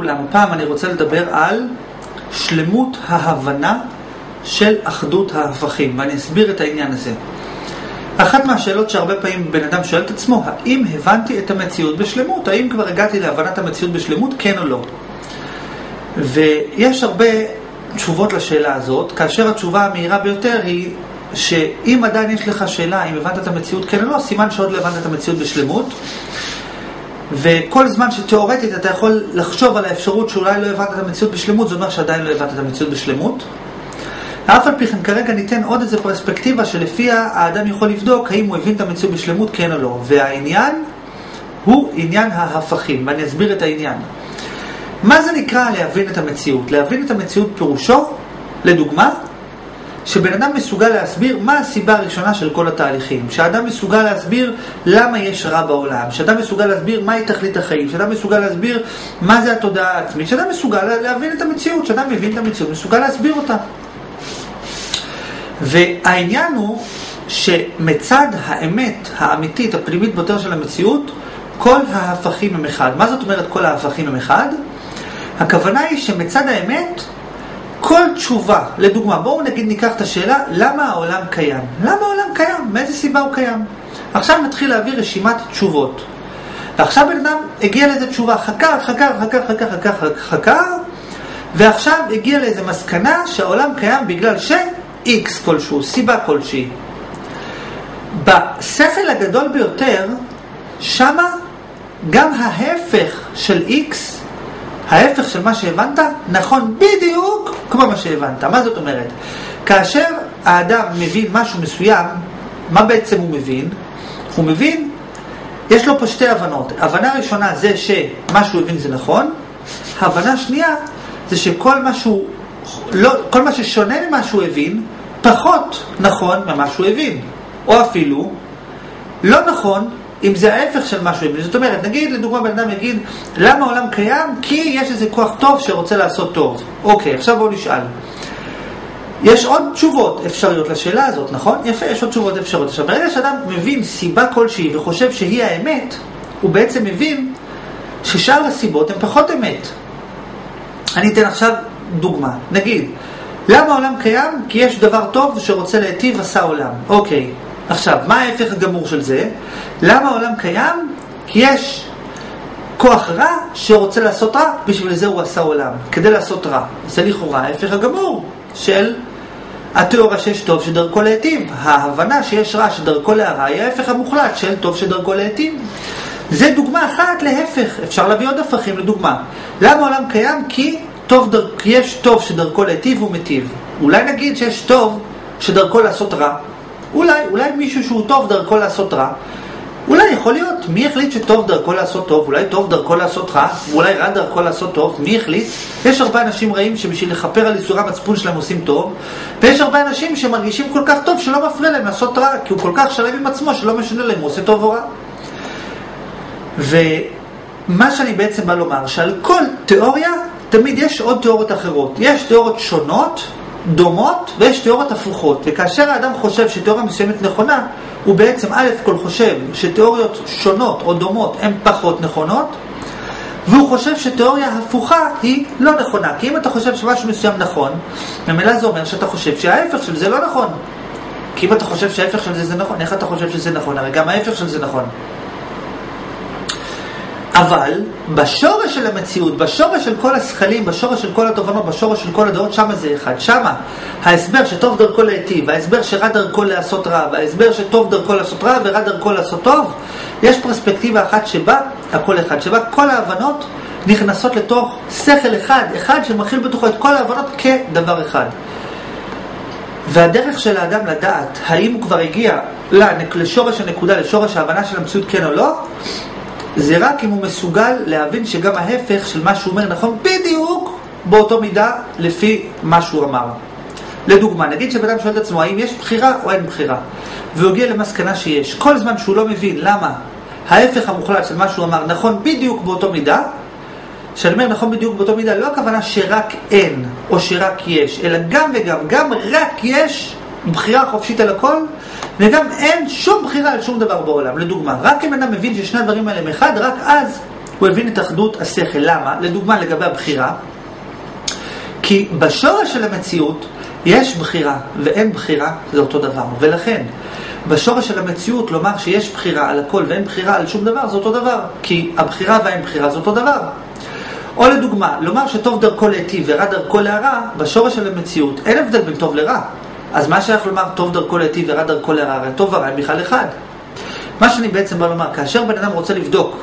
כולם, הפעם אני רוצה לדבר על שלמות ההבנה של אחדות ההפכים, ואני אסביר את העניין הזה. אחת מהשאלות שהרבה פעמים בן אדם שואל את עצמו, האם הבנתי את המציאות בשלמות? האם כבר הגעתי להבנת המציאות בשלמות, כן או לא? ויש הרבה תשובות לשאלה הזאת, כאשר התשובה המהירה ביותר היא שאם עדיין יש לך שאלה אם הבנת את המציאות כן או לא, סימן שעוד לא הבנת את המציאות בשלמות. וכל זמן שתאורטית אתה יכול לחשוב על האפשרות שאולי לא הבנת את המציאות בשלמות, זאת אומרת שעדיין לא הבנת את המציאות בשלמות. אף על פי כן כרגע ניתן עוד איזה פרספקטיבה שלפיה האדם יכול לבדוק האם הוא הבין את המציאות בשלמות כן או לא. והעניין הוא עניין ההפכים, ואני אסביר את העניין. מה זה נקרא להבין את המציאות? להבין את המציאות פירושו, לדוגמה, שבן אדם מסוגל להסביר מה הסיבה הראשונה של כל התהליכים, שאדם מסוגל להסביר למה יש רע בעולם, שאדם מסוגל להסביר מהי תכלית החיים, שאדם מסוגל להסביר מה זה התודעה העצמית, שאדם מסוגל להבין את המציאות, שאדם מבין את המציאות, מסוגל להסביר אותה. והעניין הוא שמצד האמת האמיתית, הפנימית ביותר של המציאות, כל ההפכים הם אחד. מה זאת אומרת כל ההפכים הם אחד? הכוונה היא שמצד האמת כל תשובה, לדוגמה, בואו נגיד ניקח את השאלה, למה העולם קיים? למה העולם קיים? מאיזה סיבה הוא קיים? עכשיו נתחיל להביא רשימת תשובות. ועכשיו בן אדם הגיע לאיזה תשובה, חקר, חקר, חקר, חקר, חקר, חקר, ועכשיו הגיע לאיזה מסקנה שהעולם קיים בגלל ש-X כלשהו, סיבה כלשהי. בשכל הגדול ביותר, שמה גם ההפך של X ההפך של מה שהבנת נכון בדיוק כמו מה שהבנת. מה זאת אומרת? כאשר האדם מבין משהו מסוים, מה בעצם הוא מבין? הוא מבין, יש לו פה שתי הבנות. הבנה ראשונה זה שמה שהוא הבין זה נכון, הבנה שנייה זה שכל מה שהוא, לא, כל מה ששונה ממה שהוא הבין, פחות נכון ממה שהוא הבין. או אפילו, לא נכון אם זה ההפך של משהו, זאת אומרת, נגיד, לדוגמה, בן אדם יגיד, למה העולם קיים? כי יש איזה כוח טוב שרוצה לעשות טוב. אוקיי, עכשיו בואו נשאל. יש עוד תשובות אפשריות לשאלה הזאת, נכון? יפה, יש עוד תשובות אפשריות. עכשיו, ברגע שאדם מבין סיבה כלשהי וחושב שהיא האמת, הוא בעצם מבין ששאר הסיבות הן פחות אמת. אני אתן עכשיו דוגמה. נגיד, למה העולם קיים? כי יש דבר טוב שרוצה להיטיב עשה עולם. אוקיי. עכשיו, מה ההפך הגמור של זה? למה העולם קיים? כי יש כוח רע שרוצה לעשות רע, בשביל זה הוא עשה עולם, כדי לעשות רע. זה לכאורה ההפך הגמור של התיאוריה שיש טוב שדרכו להיטיב. ההבנה שיש רע שדרכו להרע היא ההפך המוחלט של טוב שדרכו להיטיב. זה דוגמה אחת להפך, אפשר להביא עוד הפכים לדוגמה. למה העולם קיים? כי טוב דר... יש טוב שדרכו להיטיב ומטיב. אולי נגיד שיש טוב שדרכו לעשות רע. אולי, אולי מישהו שהוא טוב דרכו לעשות רע. אולי יכול להיות, מי החליט שטוב דרכו לעשות טוב? אולי טוב דרכו לעשות רע? ואולי רע דרכו לעשות טוב? מי החליט? יש הרבה אנשים רעים שבשביל לכפר על איסורי המצפון שלהם עושים טוב, ויש הרבה אנשים שמרגישים כל כך טוב שלא מפריע להם לעשות רע, כי הוא כל כך שלם עם עצמו שלא משנה להם, הוא עושה טוב או רע. ומה שאני בעצם בא לומר, שעל כל תיאוריה תמיד יש עוד תיאוריות אחרות. יש תיאוריות שונות דומות ויש תיאוריות הפוכות. וכאשר האדם חושב שתיאוריה מסוימת נכונה, הוא בעצם א' כל חושב שתיאוריות שונות או דומות הן פחות נכונות, והוא חושב שתיאוריה הפוכה היא לא נכונה. כי אם אתה חושב שמשהו מסוים נכון, ממילא זה אומר שאתה חושב שההפך של זה לא נכון. כי אם אתה חושב שההפך של זה זה נכון, איך אתה חושב שזה נכון? הרי גם ההפך של זה נכון. אבל בשורש של המציאות, בשורש של כל השכלים, בשורש של כל התובנות, בשורש של כל הדעות, שמה זה אחד. שמה ההסבר שטוב דרכו להיטיב, ההסבר שרע דרכו לעשות רע, וההסבר שטוב דרכו לעשות רע ורע דרכו לעשות טוב, יש פרספקטיבה אחת שבה, הכל אחד, שבה כל ההבנות נכנסות לתוך שכל אחד, אחד שמכיל בתוכו את כל ההבנות כדבר אחד. והדרך של האדם לדעת האם הוא כבר הגיע לשורש הנקודה, לשורש ההבנה של המציאות כן או לא, זה רק אם הוא מסוגל להבין שגם ההפך של מה שהוא אומר נכון בדיוק באותו מידה לפי מה שהוא אמר. לדוגמה, נגיד שבן אדם שואל את עצמו האם יש בחירה או אין בחירה, והוא הגיע למסקנה שיש. כל זמן שהוא לא מבין למה ההפך המוחלט של מה שהוא אמר נכון בדיוק באותו מידה, כשאני אומר נכון בדיוק באותו מידה, לא הכוונה שרק אין או שרק יש, אלא גם וגם, גם רק יש בחירה חופשית על הכל, וגם אין שום בחירה על שום דבר בעולם. לדוגמה, רק אם אדם מבין ששני הדברים האלה הם אחד, רק אז הוא הבין את אחדות השכל. למה? לדוגמה לגבי הבחירה. כי בשורש של המציאות יש בחירה ואין בחירה, זה אותו דבר. ולכן, בשורש של המציאות לומר שיש בחירה על הכל ואין בחירה על שום דבר, זה אותו דבר. כי הבחירה והאין בחירה זה אותו דבר. או לדוגמה, לומר שטוב דרכו להיטיב ורע דרכו להרע, בשורש של המציאות אין הבדל בין טוב לרע. אז מה שייך לומר טוב דרכו להיטיב ורע דרכו להרע? הרי טוב ורע הם בכלל אחד. מה שאני בעצם בא לומר, כאשר בן אדם רוצה לבדוק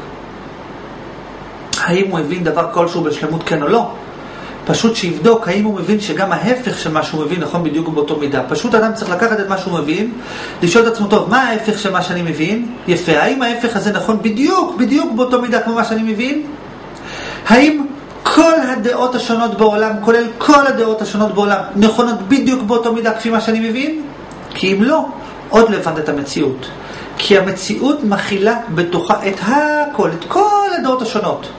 האם הוא הבין דבר כלשהו בשלמות כן או לא, פשוט שיבדוק האם הוא מבין שגם ההפך של מה שהוא מבין נכון בדיוק באותו מידה. פשוט אדם צריך לקחת את מה שהוא מבין, לשאול את עצמו, טוב, מה ההפך של מה שאני מבין? יפה, האם ההפך הזה נכון בדיוק, בדיוק באותו מידה כמו מה שאני מבין? האם כל הדעות השונות בעולם, כולל כל הדעות השונות בעולם, נכונות בדיוק באותו מידה כפי מה שאני מבין? כי אם לא, עוד לא הבנת את המציאות. כי המציאות מכילה בתוכה את הכל, את כל הדעות השונות.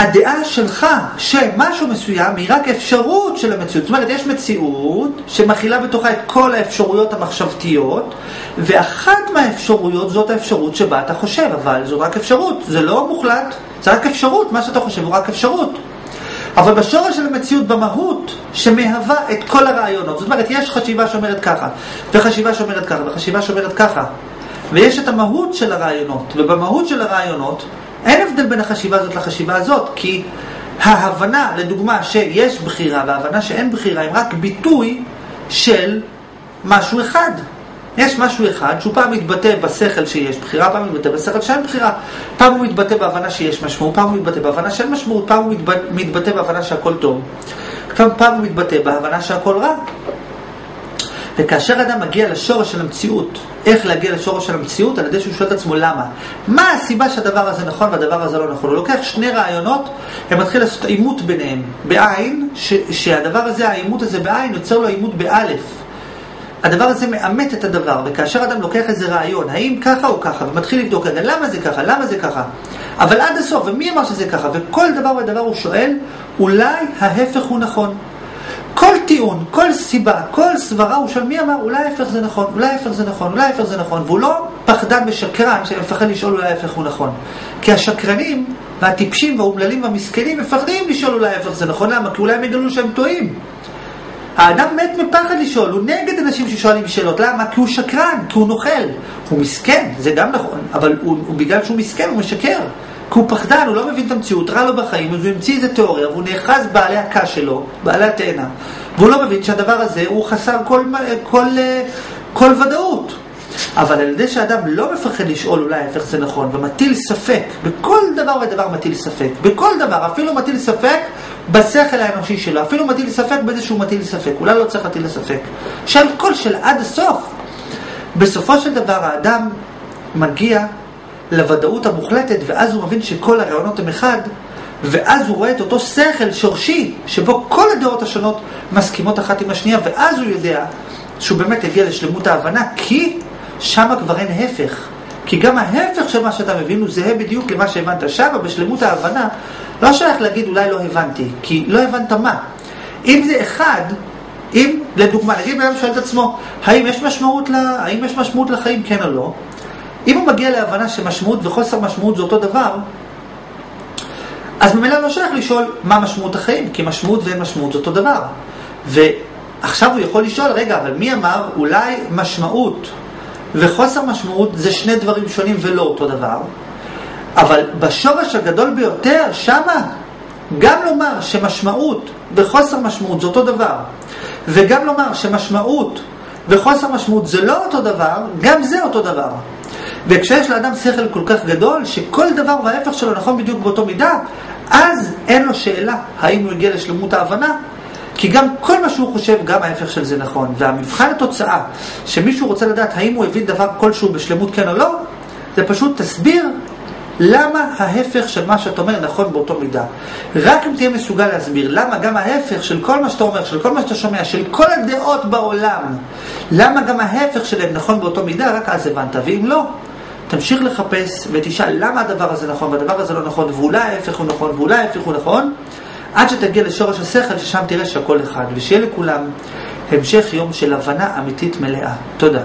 והדעה שלך שמשהו מסוים היא רק אפשרות של המציאות. זאת אומרת, יש מציאות שמכילה בתוכה את כל האפשרויות המחשבתיות, ואחת מהאפשרויות זאת האפשרות שבה אתה חושב, אבל זו רק אפשרות, זה לא מוחלט, זה רק אפשרות, מה שאתה חושב הוא רק אפשרות. אבל בשורש של המציאות, במהות, שמהווה את כל הרעיונות. זאת אומרת, יש חשיבה שאומרת ככה, וחשיבה שאומרת ככה, וחשיבה שאומרת ככה. ויש את המהות של הרעיונות, ובמהות של הרעיונות אין הבדל בין החשיבה הזאת לחשיבה הזאת, כי ההבנה, לדוגמה, שיש בחירה וההבנה שאין בחירה, הם רק ביטוי של משהו אחד. יש משהו אחד שהוא פעם מתבטא בשכל שיש בחירה, פעם מתבטא בשכל שאין בחירה. פעם הוא מתבטא בהבנה שיש משמעות, פעם הוא מתבטא בהבנה שאין משמעות, פעם הוא מתבטא בהבנה שהכל טוב. פעם הוא מתבטא בהבנה שהכל רע. וכאשר אדם מגיע לשורש של המציאות, איך להגיע לשורש של המציאות? על ידי שהוא שואל את עצמו למה. מה הסיבה שהדבר הזה נכון והדבר הזה לא נכון? הוא לוקח שני רעיונות ומתחיל לעשות עימות ביניהם, בעין, ש- שהדבר הזה, העימות הזה בעין, יוצר לו עימות באלף. הדבר הזה מאמת את הדבר, וכאשר אדם לוקח איזה רעיון, האם ככה או ככה, ומתחיל לבדוק, רגע, למה זה ככה, למה זה ככה? אבל עד הסוף, ומי אמר שזה ככה? וכל דבר ודבר הוא שואל, אולי ההפך הוא נכון. כל טיעון, כל סיבה, כל סברה, הוא שואל מי אמר, אולי ההפך זה נכון, אולי ההפך זה נכון, אולי ההפך זה נכון, והוא לא פחדן ושקרן שמפחד לשאול אולי ההפך הוא נכון. כי השקרנים והטיפשים והאומללים והמסכנים מפחדים לשאול אולי ההפך זה נכון, למה? כי אולי הם יגלו שהם טועים. האדם מת מפחד לשאול, הוא נגד אנשים ששואלים שאלות, למה? כי הוא שקרן, כי הוא נוכל. הוא מסכן, זה גם נכון, אבל הוא, הוא בגלל שהוא מסכן, הוא משקר. כי הוא פחדן, הוא לא מבין את המציאות, רע לו בחיים, אז הוא המציא איזה תיאוריה, והוא נאחז בעלי הקש שלו, בעלי התאנה, והוא לא מבין שהדבר הזה הוא חסר כל, כל, כל, כל ודאות. אבל על ידי שאדם לא מפחד לשאול אולי ההפך זה נכון, ומטיל ספק, בכל דבר ודבר מטיל ספק, בכל דבר, אפילו מטיל ספק בשכל האנושי שלו, אפילו מטיל ספק בזה שהוא מטיל ספק, אולי לא צריך להטיל ספק. שאל כל של עד הסוף. בסופו של דבר האדם מגיע לוודאות המוחלטת, ואז הוא מבין שכל הרעיונות הם אחד, ואז הוא רואה את אותו שכל שורשי, שבו כל הדעות השונות מסכימות אחת עם השנייה, ואז הוא יודע שהוא באמת הגיע לשלמות ההבנה, כי שמה כבר אין הפך. כי גם ההפך של מה שאתה מבין הוא זהה בדיוק למה שהבנת. שמה בשלמות ההבנה לא שייך להגיד אולי לא הבנתי, כי לא הבנת מה. אם זה אחד, אם, לדוגמה, נגיד בן אדם שואל את עצמו, האם יש משמעות, לה, האם יש משמעות לחיים, כן או לא? אם הוא מגיע להבנה שמשמעות וחוסר משמעות זה אותו דבר, אז ממילא לא שייך לשאול מה משמעות החיים, כי משמעות ואין משמעות זה אותו דבר. ועכשיו הוא יכול לשאול, רגע, אבל מי אמר אולי משמעות וחוסר משמעות זה שני דברים שונים ולא אותו דבר? אבל בשורש הגדול ביותר, שמה, גם לומר שמשמעות וחוסר משמעות זה אותו דבר, וגם לומר שמשמעות וחוסר משמעות זה לא אותו דבר, גם זה אותו דבר. וכשיש לאדם שכל כל כך גדול, שכל דבר וההפך שלו נכון בדיוק באותו מידה, אז אין לו שאלה האם הוא הגיע לשלמות ההבנה, כי גם כל מה שהוא חושב, גם ההפך של זה נכון. והמבחן התוצאה, שמישהו רוצה לדעת האם הוא הבין דבר כלשהו בשלמות כן או לא, זה פשוט תסביר למה ההפך של מה שאתה אומר נכון באותו מידה. רק אם תהיה מסוגל להסביר למה גם ההפך של כל מה שאתה אומר, של כל מה שאתה שומע, של כל הדעות בעולם, למה גם ההפך שלהם נכון באותו מידה, רק אז הבנת. ואם לא, תמשיך לחפש ותשאל למה הדבר הזה נכון והדבר הזה לא נכון, ואולי ההפך הוא נכון ואולי ההפך הוא נכון, עד שתגיע לשורש השכל, ששם תראה שהכל אחד. ושיהיה לכולם המשך יום של הבנה אמיתית מלאה. תודה.